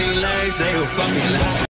funny legs, they were fucking loud.